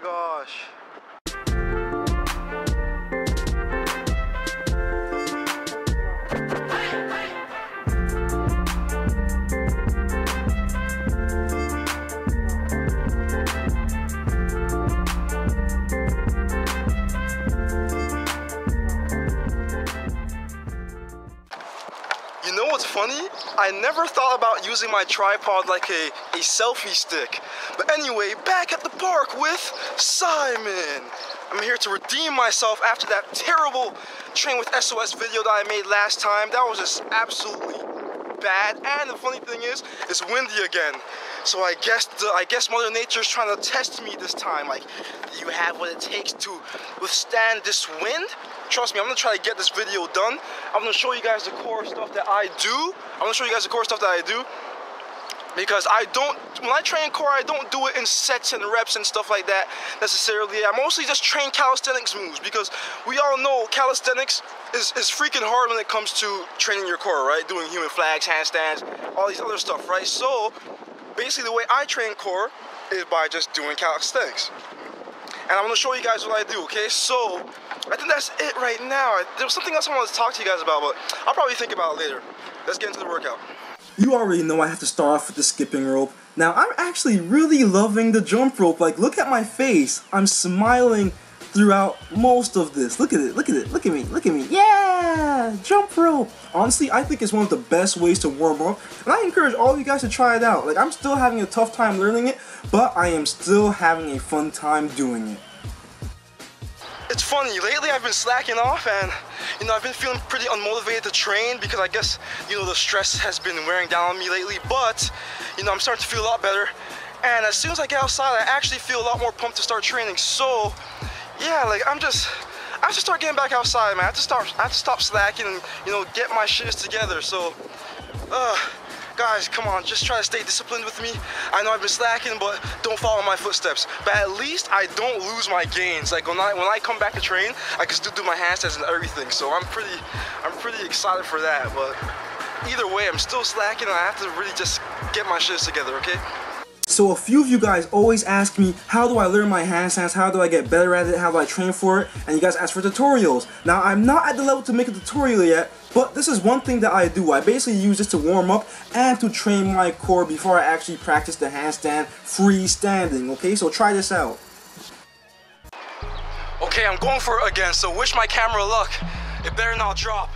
gosh. You know what's funny? I never thought about using my tripod like a, a selfie stick. But anyway, back at the park with Simon. I'm here to redeem myself after that terrible Train with SOS video that I made last time. That was just absolutely bad. And the funny thing is, it's windy again. So I guess the, I guess Mother Nature is trying to test me this time. Like, do you have what it takes to withstand this wind? Trust me, I'm gonna try to get this video done. I'm gonna show you guys the core stuff that I do. I'm gonna show you guys the core stuff that I do. Because I don't, when I train core, I don't do it in sets and reps and stuff like that necessarily. I mostly just train calisthenics moves because we all know calisthenics is, is freaking hard when it comes to training your core, right? Doing human flags, handstands, all these other stuff, right? So, basically the way I train core is by just doing calisthenics. And I'm gonna show you guys what I do, okay? So, I think that's it right now. There was something else I wanted to talk to you guys about, but I'll probably think about it later. Let's get into the workout. You already know I have to start off with the skipping rope. Now, I'm actually really loving the jump rope. Like, look at my face. I'm smiling throughout most of this. Look at it, look at it, look at me, look at me. Yeah! Jump rope! Honestly, I think it's one of the best ways to warm up, and I encourage all of you guys to try it out. Like, I'm still having a tough time learning it, but I am still having a fun time doing it. It's funny, lately I've been slacking off and, you know, I've been feeling pretty unmotivated to train because I guess, you know, the stress has been wearing down on me lately, but, you know, I'm starting to feel a lot better. And as soon as I get outside, I actually feel a lot more pumped to start training. So, yeah, like, I'm just, I have to start getting back outside, man. I have to start, I have to stop slacking and, you know, get my shits together. So, uh, guys, come on, just try to stay disciplined with me. I know I've been slacking, but don't follow my footsteps. But at least I don't lose my gains. Like when I when I come back to train, I can still do my handstands and everything. So I'm pretty I'm pretty excited for that. But either way, I'm still slacking I have to really just get my shit together, okay? So a few of you guys always ask me, how do I learn my handstands? How do I get better at it? How do I train for it? And you guys ask for tutorials. Now I'm not at the level to make a tutorial yet, but this is one thing that I do. I basically use this to warm up and to train my core before I actually practice the handstand freestanding. Okay, so try this out. Okay, I'm going for it again, so wish my camera luck. It better not drop.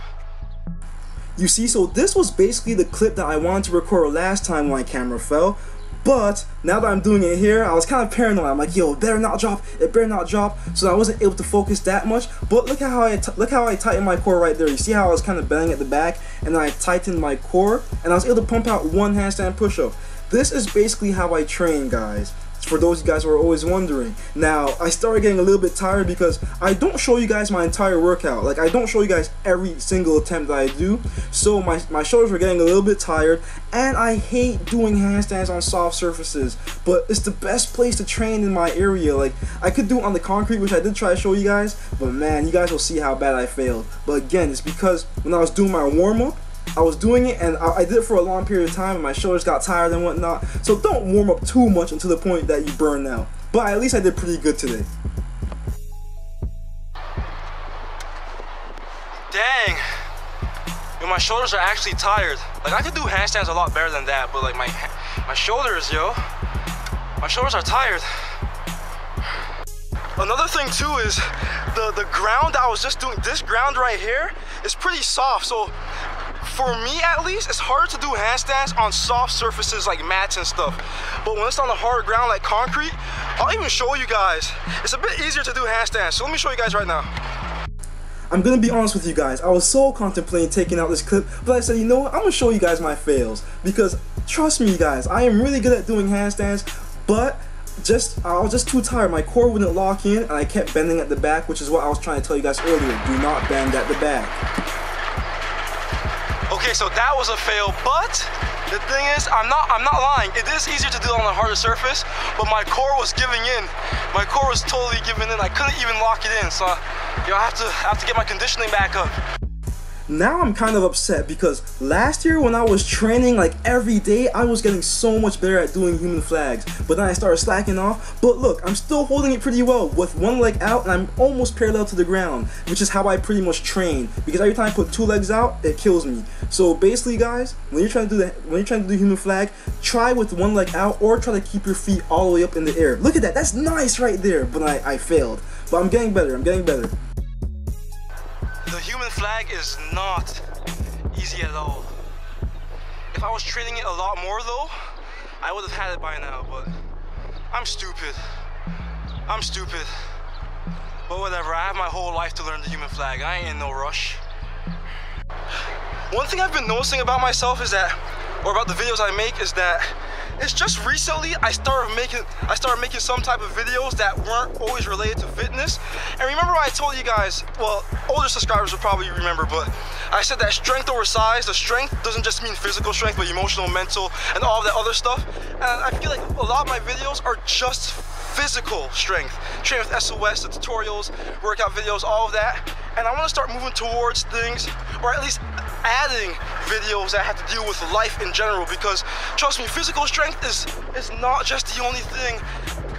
You see, so this was basically the clip that I wanted to record last time my camera fell, but now that I'm doing it here, I was kind of paranoid. I'm like, yo, it better not drop, it better not drop. So I wasn't able to focus that much. But look at how I look how I tightened my core right there. You see how I was kind of bending at the back, and I tightened my core, and I was able to pump out one handstand push-up. This is basically how I train, guys for those guys who are always wondering. Now, I started getting a little bit tired because I don't show you guys my entire workout. Like, I don't show you guys every single attempt that I do. So, my, my shoulders were getting a little bit tired. And I hate doing handstands on soft surfaces. But it's the best place to train in my area. Like, I could do it on the concrete, which I did try to show you guys. But man, you guys will see how bad I failed. But again, it's because when I was doing my warm-up, I was doing it and I, I, did it for a long period of time and my shoulders got tired and whatnot. So don't warm up too much until the point that you burn out. But at least I did pretty good today. Dang. Yo, my shoulders are actually tired. Like I could do handstands a lot better than that, but like my my shoulders, yo. My shoulders are tired. Another thing too is the, the ground I was just doing, this ground right here is pretty soft. So for me at least, it's harder to do handstands on soft surfaces like mats and stuff. But when it's on the hard ground like concrete, I'll even show you guys. It's a bit easier to do handstands, so let me show you guys right now. I'm gonna be honest with you guys, I was so contemplating taking out this clip, but I said, you know what, I'm gonna show you guys my fails. Because trust me guys, I am really good at doing handstands, but just I was just too tired. My core wouldn't lock in and I kept bending at the back, which is what I was trying to tell you guys earlier. Do not bend at the back. Okay, so that was a fail, but the thing is, I'm not I'm not lying. It is easier to do on a harder surface, but my core was giving in. My core was totally giving in. I couldn't even lock it in, so you know, I have to I have to get my conditioning back up. Now I'm kind of upset because last year when I was training like every day, I was getting so much better at doing human flags. But then I started slacking off. But look, I'm still holding it pretty well with one leg out and I'm almost parallel to the ground, which is how I pretty much train. Because every time I put two legs out, it kills me. So basically, guys, when you're trying to do that, when you're trying to do human flag, try with one leg out or try to keep your feet all the way up in the air. Look at that, that's nice right there. But I, I failed. But I'm getting better. I'm getting better human flag is not easy at all. If I was training it a lot more though, I would have had it by now, but I'm stupid. I'm stupid. But whatever, I have my whole life to learn the human flag. I ain't in no rush. One thing I've been noticing about myself is that, or about the videos I make, is that it's just recently I started making I started making some type of videos that weren't always related to fitness. And remember I told you guys, well, older subscribers will probably remember, but I said that strength over size, the strength doesn't just mean physical strength, but emotional, mental, and all that other stuff. And I feel like a lot of my videos are just physical strength. Train with SOS, the tutorials, workout videos, all of that. And I want to start moving towards things, or at least adding videos that have to deal with life in general because trust me, physical strength is is not just the only thing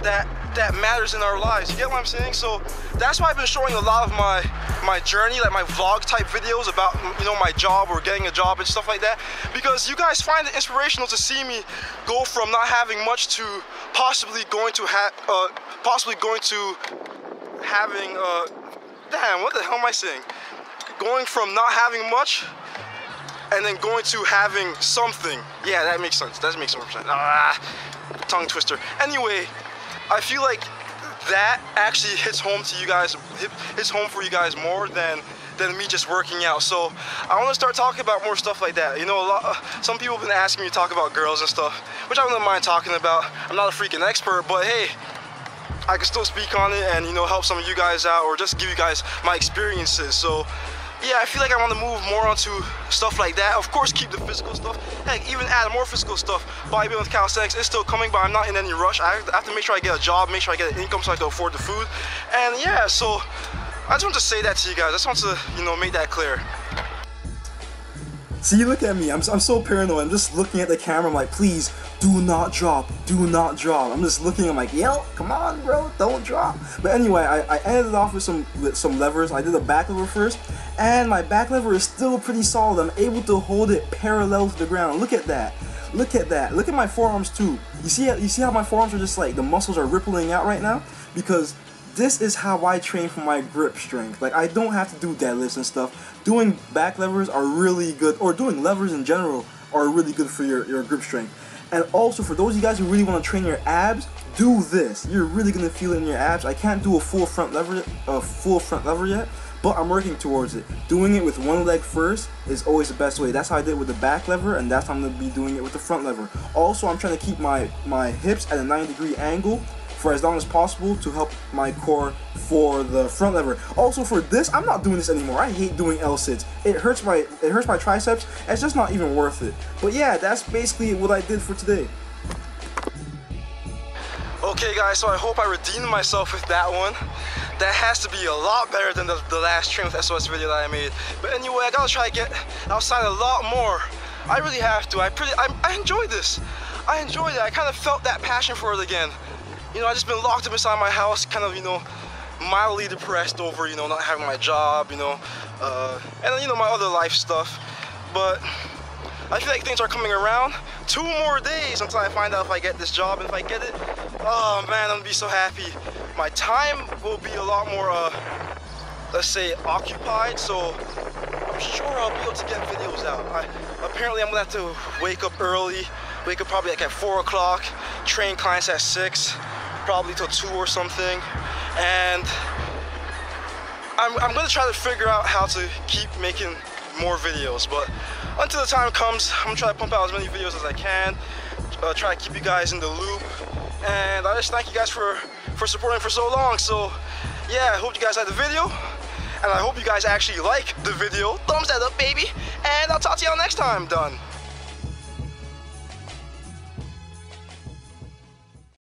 that that matters in our lives. You get what I'm saying? So that's why I've been showing a lot of my my journey, like my vlog type videos about you know my job or getting a job and stuff like that. Because you guys find it inspirational to see me go from not having much to possibly going to have uh, possibly going to having uh, damn what the hell am I saying? Going from not having much and then going to having something. Yeah, that makes sense. That makes more sense. Ah, tongue twister. Anyway, I feel like that actually hits home to you guys, hits home for you guys more than than me just working out. So I want to start talking about more stuff like that. You know, a lot, uh, some people have been asking me to talk about girls and stuff, which I don't mind talking about. I'm not a freaking expert, but hey, I can still speak on it and you know help some of you guys out or just give you guys my experiences. So yeah, I feel like I want to move more onto stuff like that. Of course, keep the physical stuff. Heck, even add more physical stuff. Bodybuilding with calisthenics is still coming, but I'm not in any rush. I have to make sure I get a job, make sure I get an income so I can afford the food. And yeah, so I just want to say that to you guys. I just want to, you know, make that clear. See, look at me. I'm, I'm so paranoid. I'm just looking at the camera. I'm like, please, do not drop. Do not drop. I'm just looking. I'm like, yo, come on, bro. Don't drop. But anyway, I, I ended off with some with some levers. I did a back lever first. And my back lever is still pretty solid. I'm able to hold it parallel to the ground. Look at that. Look at that. Look at my forearms too. You see, you see how my forearms are just like, the muscles are rippling out right now? Because this is how I train for my grip strength. Like I don't have to do deadlifts and stuff. Doing back levers are really good, or doing levers in general are really good for your, your grip strength. And also for those of you guys who really want to train your abs, do this. You're really gonna feel it in your abs. I can't do a full front lever, a full front lever yet, but I'm working towards it. Doing it with one leg first is always the best way. That's how I did with the back lever, and that's how I'm gonna be doing it with the front lever. Also, I'm trying to keep my my hips at a 90 degree angle for as long as possible to help my core for the front lever. Also for this, I'm not doing this anymore. I hate doing L-sits. It hurts my it hurts my triceps. It's just not even worth it. But yeah, that's basically what I did for today. Okay guys, so I hope I redeemed myself with that one. That has to be a lot better than the, the last Train with SOS video that I made. But anyway, I gotta try to get outside a lot more. I really have to. I pretty I, I this. I enjoyed it. I kind of felt that passion for it again you know, I just been locked up inside my house, kind of, you know, mildly depressed over, you know, not having my job, you know, uh, and, you know, my other life stuff. But I feel like things are coming around. Two more days until I find out if I get this job, and if I get it, oh man, I'm gonna be so happy. My time will be a lot more, uh, let's say, occupied, so I'm sure I'll be able to get videos out. I, apparently, I'm gonna have to wake up early, wake up probably like at 4 o'clock, train clients at 6, probably till 2 or something. And I'm, I'm gonna try to figure out how to keep making more videos. But until the time comes, I'm gonna try to pump out as many videos as I can. Uh, try to keep you guys in the loop. And I just thank you guys for, for supporting for so long. So yeah, I hope you guys liked the video. And I hope you guys actually like the video. Thumbs that up, baby. And I'll talk to y'all next time. Done.